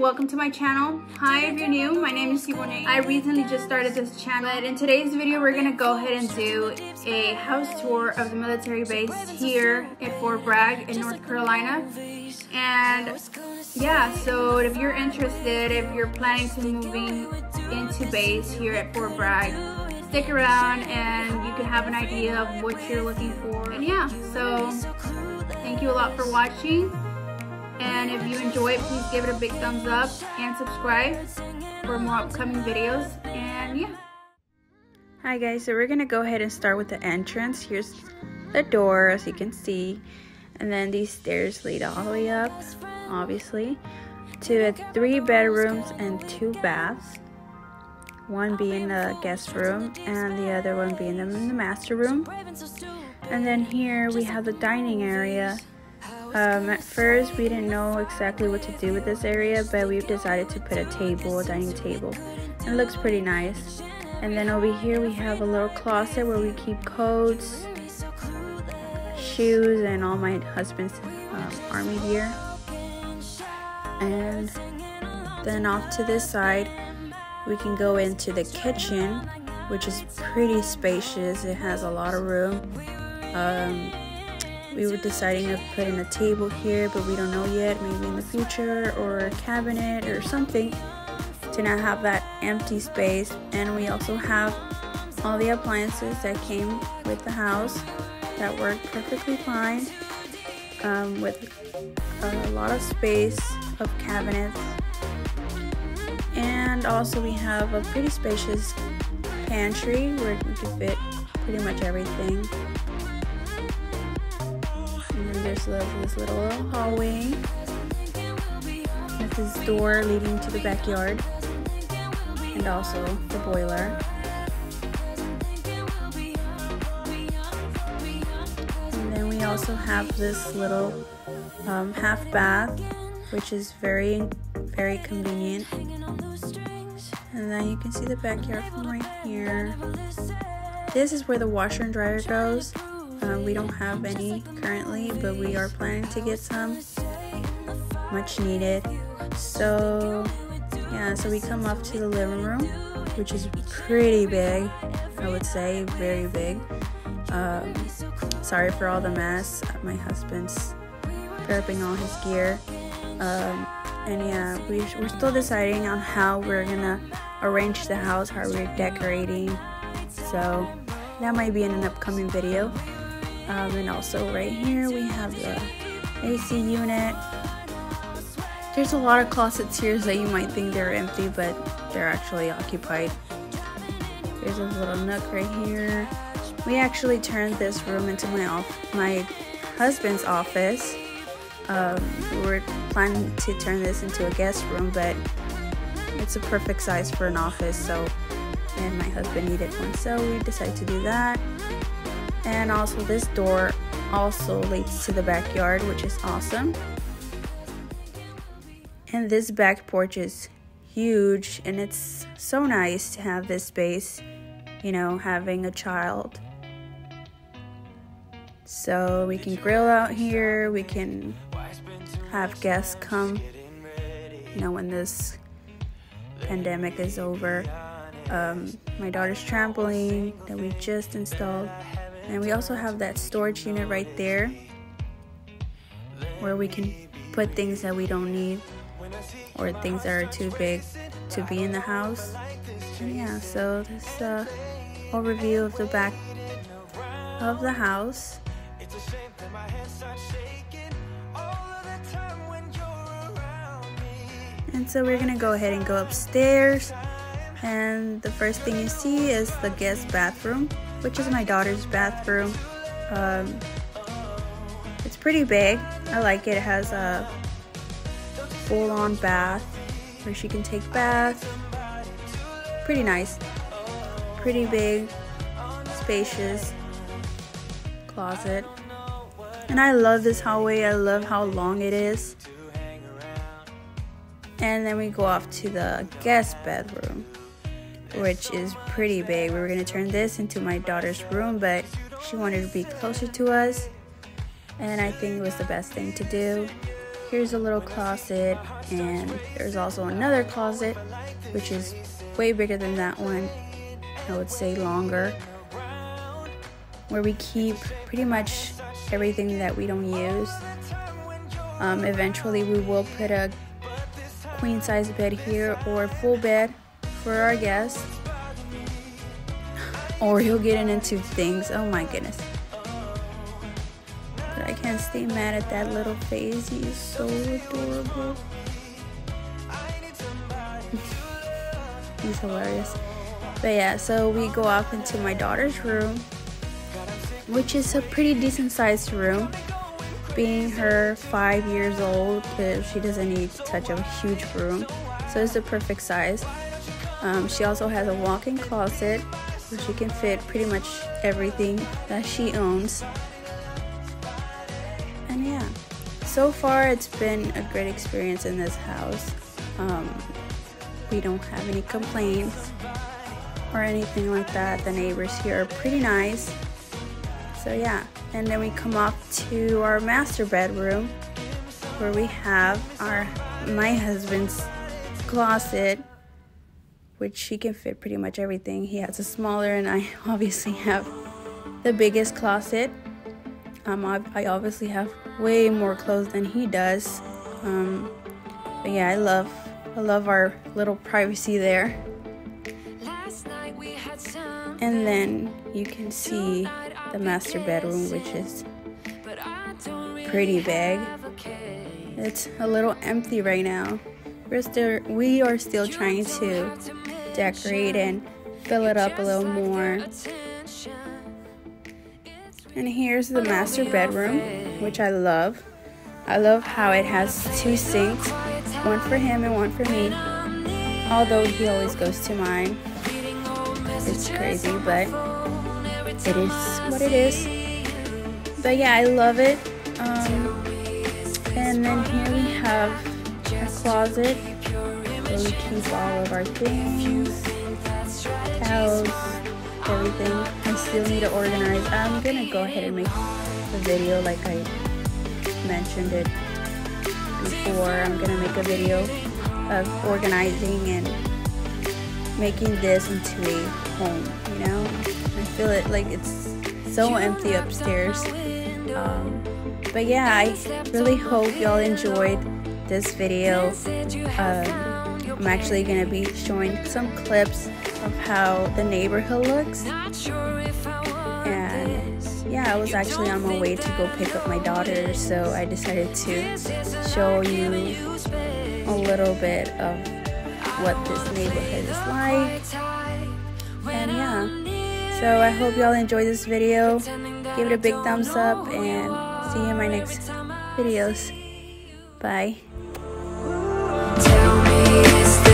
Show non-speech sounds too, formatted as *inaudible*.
welcome to my channel. Hi if you're new, my name is Siboney. I recently just started this channel but in today's video we're gonna go ahead and do a house tour of the military base here at Fort Bragg in North Carolina. And yeah, so if you're interested, if you're planning to moving into base here at Fort Bragg, stick around and you can have an idea of what you're looking for. And yeah, so thank you a lot for watching. And if you enjoy it, please give it a big thumbs up and subscribe for more upcoming videos. And yeah. Hi guys, so we're gonna go ahead and start with the entrance. Here's the door, as you can see. And then these stairs lead all the way up, obviously, to three bedrooms and two baths. One being the guest room and the other one being the master room. And then here we have the dining area um, at first, we didn't know exactly what to do with this area, but we've decided to put a table, a dining table. It looks pretty nice. And then over here, we have a little closet where we keep coats, shoes, and all my husband's um, army gear. And then off to this side, we can go into the kitchen, which is pretty spacious. It has a lot of room. Um, we were deciding of putting a table here, but we don't know yet. Maybe in the future or a cabinet or something to not have that empty space. And we also have all the appliances that came with the house that work perfectly fine um, with a lot of space of cabinets. And also we have a pretty spacious pantry where we can fit pretty much everything there's this little hallway. With This is door leading to the backyard and also the boiler. And then we also have this little um, half bath, which is very, very convenient. And then you can see the backyard from right here. This is where the washer and dryer goes. Uh, we don't have any currently, but we are planning to get some. Much needed. So, yeah, so we come up to the living room, which is pretty big, I would say, very big. Um, sorry for all the mess. My husband's prepping all his gear. Um, and yeah, we, we're still deciding on how we're gonna arrange the house, how we're decorating. So that might be in an upcoming video. Um, and also right here we have the AC unit. There's a lot of closets here that you might think they're empty, but they're actually occupied. There's a little nook right here. We actually turned this room into my my husband's office. Um, we were planning to turn this into a guest room, but it's a perfect size for an office, so and my husband needed one, so we decided to do that and also this door also leads to the backyard which is awesome. And this back porch is huge and it's so nice to have this space you know having a child. So we can grill out here we can have guests come you know when this pandemic is over. Um, my daughter's trampoline that we just installed and we also have that storage unit right there where we can put things that we don't need or things that are too big to be in the house. And yeah, so this is uh, overview of the back of the house. And so we're gonna go ahead and go upstairs and the first thing you see is the guest bathroom which is my daughter's bathroom. Um, it's pretty big. I like it. It has a full-on bath where she can take bath. Pretty nice. Pretty big, spacious closet. And I love this hallway. I love how long it is. And then we go off to the guest bedroom which is pretty big. We were gonna turn this into my daughter's room, but she wanted to be closer to us, and I think it was the best thing to do. here's a little closet and there's also another closet which is way bigger than that one I would say longer where we keep pretty much everything that we don't use um, eventually we will put a queen size bed here or full bed for our guests or he'll get into things. Oh my goodness. But I can't stay mad at that little face. He's so adorable. *laughs* He's hilarious. But yeah so we go off into my daughter's room which is a pretty decent sized room. Being her five years old uh, she doesn't need to touch a huge room. So it's the perfect size um, she also has a walk-in closet where she can fit pretty much everything that she owns. And yeah so far it's been a great experience in this house. Um, we don't have any complaints or anything like that. The neighbors here are pretty nice. So yeah and then we come off to our master bedroom where we have our my husband's closet which he can fit pretty much everything. He has a smaller and I *laughs* obviously have the biggest closet. Um, I obviously have way more clothes than he does. Um, but yeah I love I love our little privacy there. And then you can see the master bedroom, which is pretty big. It's a little empty right now. We're still we are still trying to decorate and fill it up a little more. And here's the master bedroom, which I love. I love how it has two sinks, one for him and one for me. Although he always goes to mine. It's crazy, but it is what it is. But yeah, I love it. Um, and then here we have a closet we keep all of our things, towels, everything. I still need to organize. I'm gonna go ahead and make a video like I mentioned it before. I'm gonna make a video of organizing and making this into a home, you know? I feel it like it's so empty upstairs. Um, but yeah, I really hope y'all enjoyed this video. Um, I'm actually going to be showing some clips of how the neighborhood looks. And yeah, I was actually on my way to go pick up my daughter, so I decided to show you a little bit of what this neighborhood is like. And yeah, so I hope y'all enjoy this video. Give it a big thumbs up and see you in my next videos. Bye is